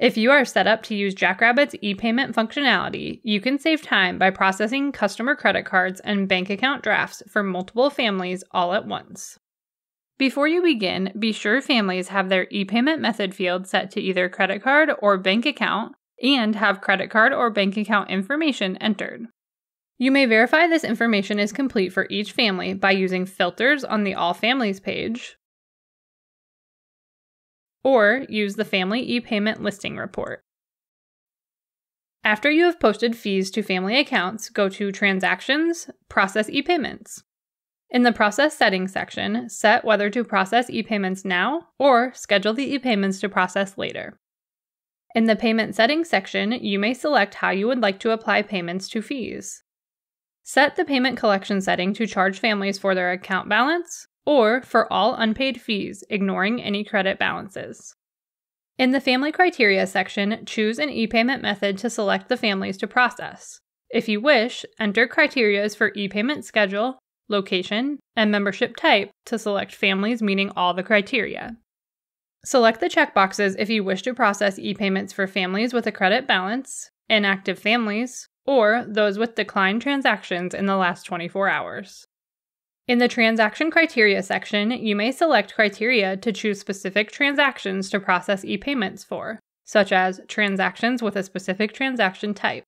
If you are set up to use Jackrabbit's e-payment functionality, you can save time by processing customer credit cards and bank account drafts for multiple families all at once. Before you begin, be sure families have their e-payment method field set to either credit card or bank account and have credit card or bank account information entered. You may verify this information is complete for each family by using filters on the All Families page, or use the Family e-payment listing report. After you have posted fees to family accounts, go to Transactions, Process e-payments. In the Process Settings section, set whether to process e-payments now or schedule the e-payments to process later. In the Payment Settings section, you may select how you would like to apply payments to fees. Set the payment collection setting to charge families for their account balance, or for all unpaid fees, ignoring any credit balances. In the Family Criteria section, choose an e-payment method to select the families to process. If you wish, enter criteria for e-payment schedule, location, and membership type to select families meeting all the criteria. Select the checkboxes if you wish to process e-payments for families with a credit balance, inactive families, or those with declined transactions in the last 24 hours. In the Transaction Criteria section, you may select criteria to choose specific transactions to process e payments for, such as transactions with a specific transaction type.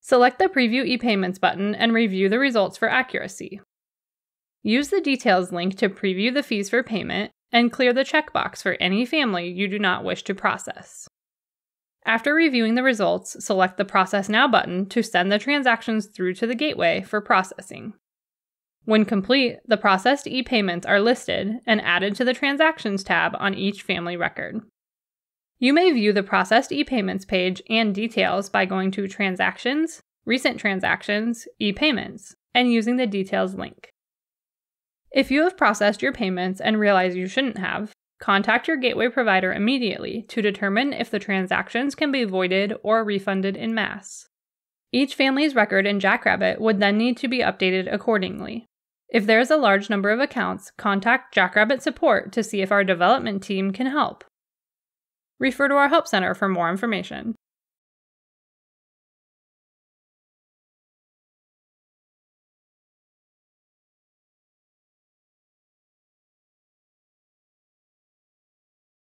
Select the Preview e payments button and review the results for accuracy. Use the Details link to preview the fees for payment and clear the checkbox for any family you do not wish to process. After reviewing the results, select the Process Now button to send the transactions through to the gateway for processing. When complete, the processed e payments are listed and added to the Transactions tab on each family record. You may view the processed e payments page and details by going to Transactions, Recent Transactions, e payments, and using the Details link. If you have processed your payments and realize you shouldn't have, contact your gateway provider immediately to determine if the transactions can be voided or refunded in mass. Each family's record in Jackrabbit would then need to be updated accordingly. If there is a large number of accounts, contact Jackrabbit support to see if our development team can help. Refer to our Help Center for more information.